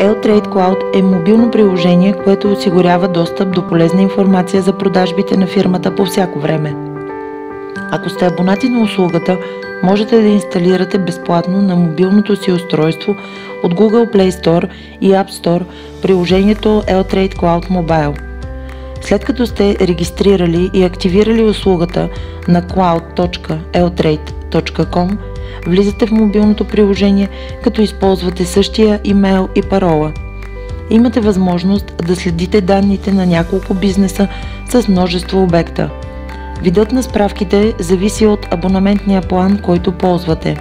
L-Trade Cloud е мобилно приложение, което осигурява достъп до полезна информация за продажбите на фирмата по всяко време. Ако сте абонати на услугата, можете да инсталирате безплатно на мобилното си устройство от Google Play Store и App Store приложението L-Trade Cloud Mobile. След като сте регистрирали и активирали услугата на cloud.ltrade.com, влизате в мобилното приложение, като използвате същия имейл и парола. Имате възможност да следите данните на няколко бизнеса с множество обекта. Видът на справките зависи от абонаментния план, който ползвате.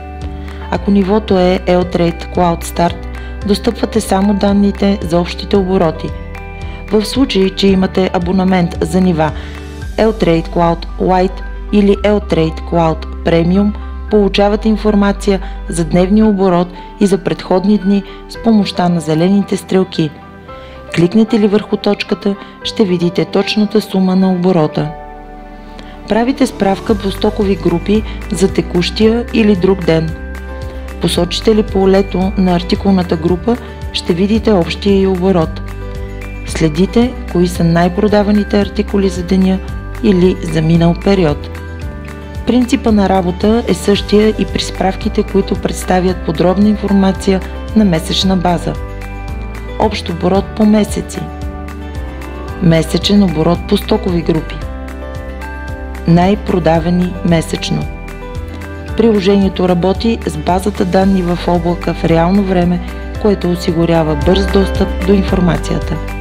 Ако нивото е L-Trade Cloud Start, достъпвате само данните за общите обороти. В случай, че имате абонамент за нива L-Trade Cloud Lite или L-Trade Cloud Premium – получавате информация за дневния оборот и за предходни дни с помощта на зелените стрелки. Кликнете ли върху точката, ще видите точната сума на оборота. Правите справка по стокови групи за текущия или друг ден. Посочите ли полето на артикулната група, ще видите общия и оборот. Следите кои са най-продаваните артикули за деня или за минал период. Принципа на работа е същия и при справките, които представят подробна информация на месечна база. Общ оборот по месеци. Месечен оборот по стокови групи. Най-продавани месечно. Приложението работи с базата данни в облака в реално време, което осигурява бърз достъп до информацията.